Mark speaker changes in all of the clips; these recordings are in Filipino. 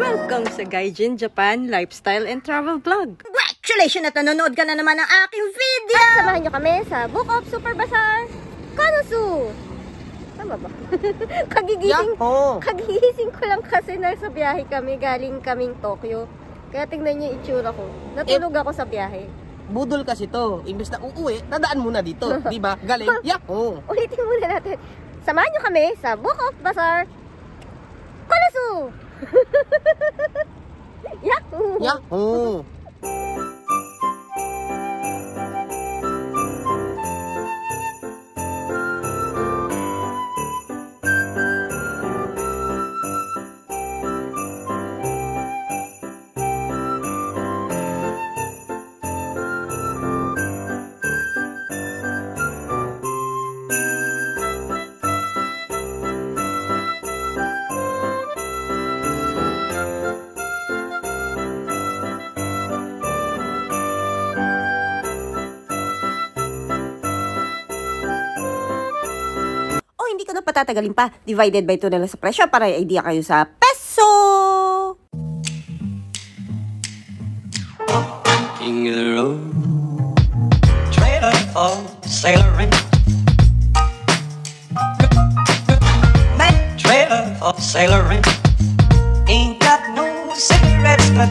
Speaker 1: Welcome sa Gaijin Japan Lifestyle and Travel Vlog.
Speaker 2: Congratulations at nanonood ka na naman ng aking video!
Speaker 3: At samahan nyo kami sa Book of Super Bazaar, Kanosu! Tama ba? kagigising,
Speaker 2: Yahoo!
Speaker 3: kagigising ko lang kasi nasa biyahe kami, galing kaming Tokyo. Kaya tingnan nyo yung itsura ko. Natulog ako sa biyahe.
Speaker 2: Budol kasi to. Imbes na uuwi, nadaan muna dito. di ba? Galing. Yahoo!
Speaker 3: Ulitin muna natin. Samahan nyo kami sa Book of Bazaar, Kanosu! Yahoo!
Speaker 2: Yahoo!
Speaker 4: Patatagalin pa. Divided by 2 na lang sa presyo para idea kayo sa peso!
Speaker 5: Of the road, trailer for sailoring. Trailer for sailoring. Ain't got no cigarettes, but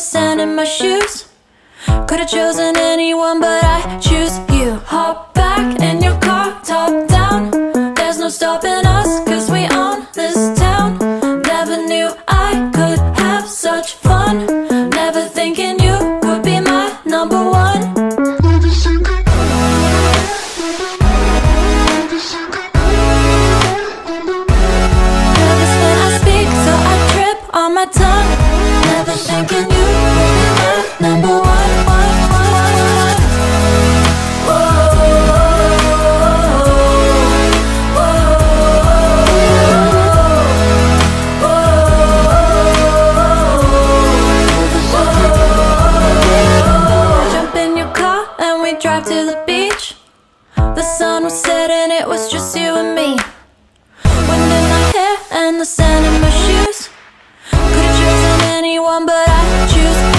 Speaker 6: sand in my shoes. Could've chosen anyone, but I choose you. Hop back in your car, top down. There's no stopping anyone, but I choose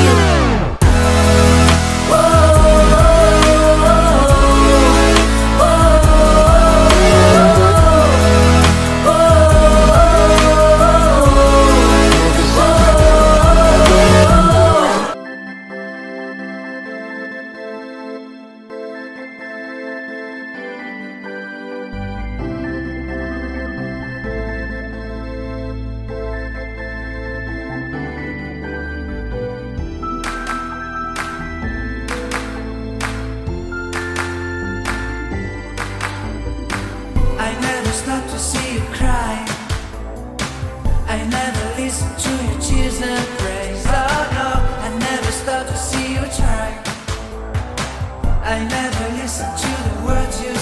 Speaker 7: I never listened to the words you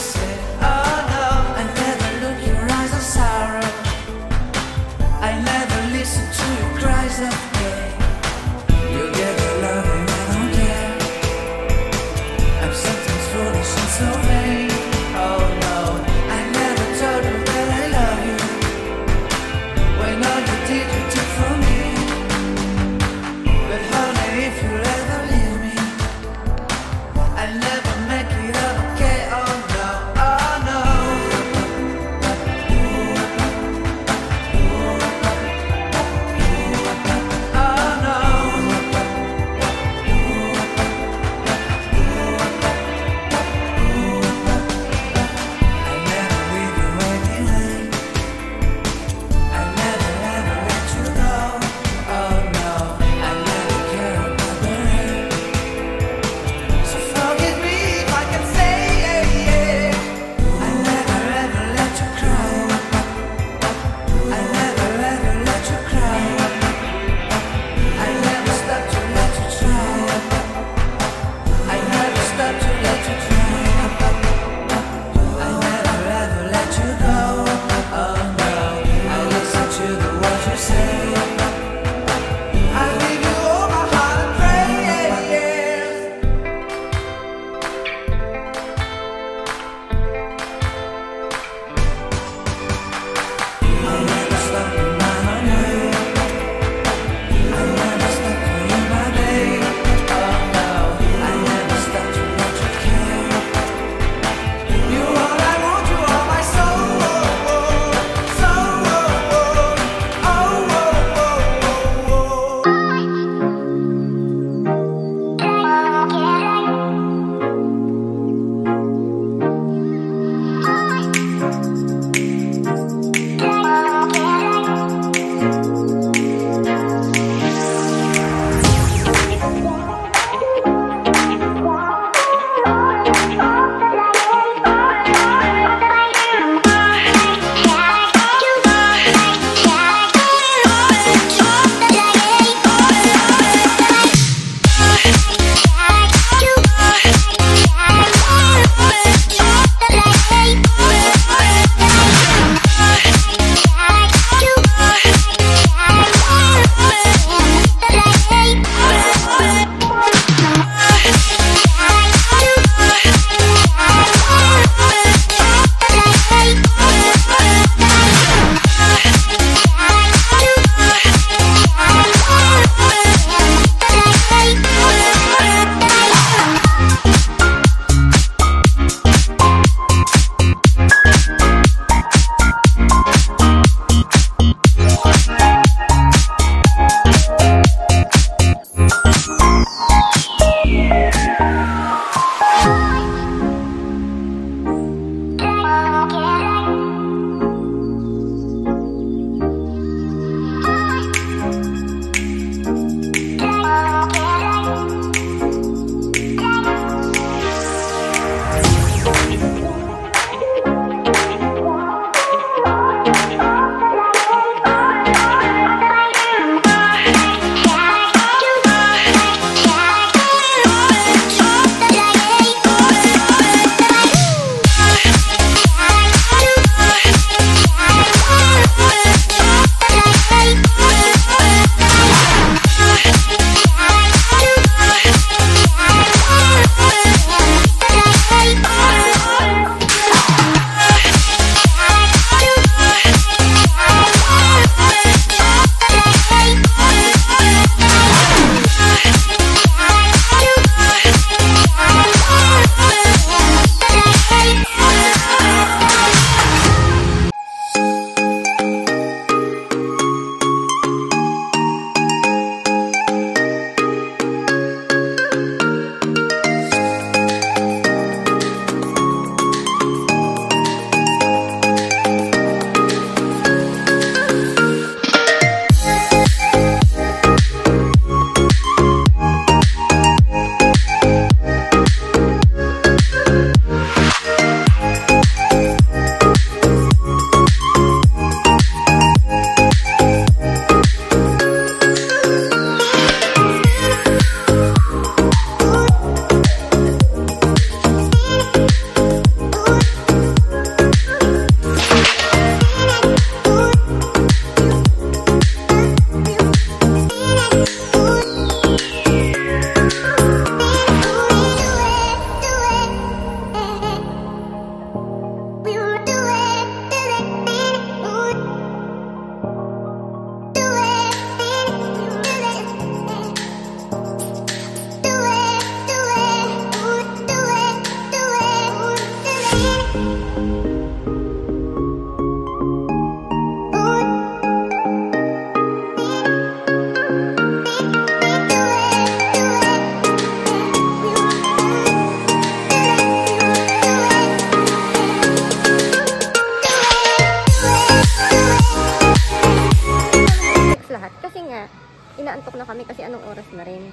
Speaker 3: inaantok na kami kasi anong oras na rin.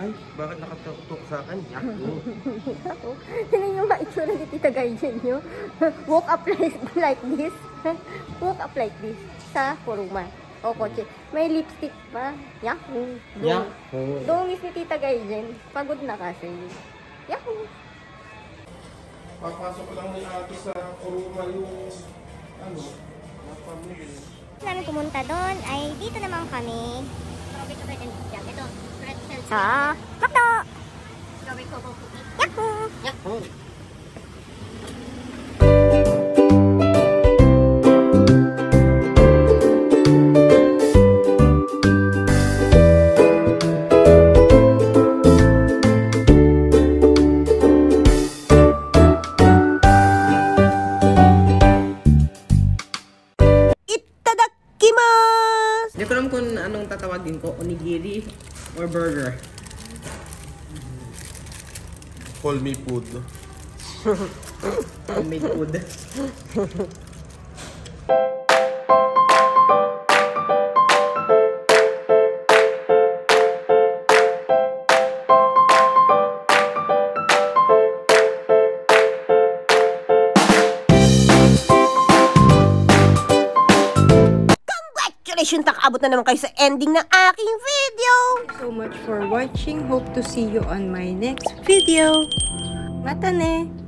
Speaker 2: Ay, bakit nakatuktok sa akin? Yako.
Speaker 3: Ako, Tingnan yung mga itsura ni Tita Gaijin nyo. Walk up like, like this. Walk up like this. Sa Kuruma. O kotse. May lipstick pa. Yahoo! Dong. Dongis ni Tita Gaijin. Pagod na kasi. Yahoo!
Speaker 2: Papasok lang ni ate sa kuruma yung ano, napamili.
Speaker 8: namin pumunta doon ay dito naman kami.
Speaker 2: 자, 갑니다. 야구. 야구.
Speaker 9: Call me Pud.
Speaker 2: Call me
Speaker 4: Pud. Nakaabot na naman kayo sa ending ng aking video!
Speaker 1: So much for watching. Hope to see you on my next video. Mata ne!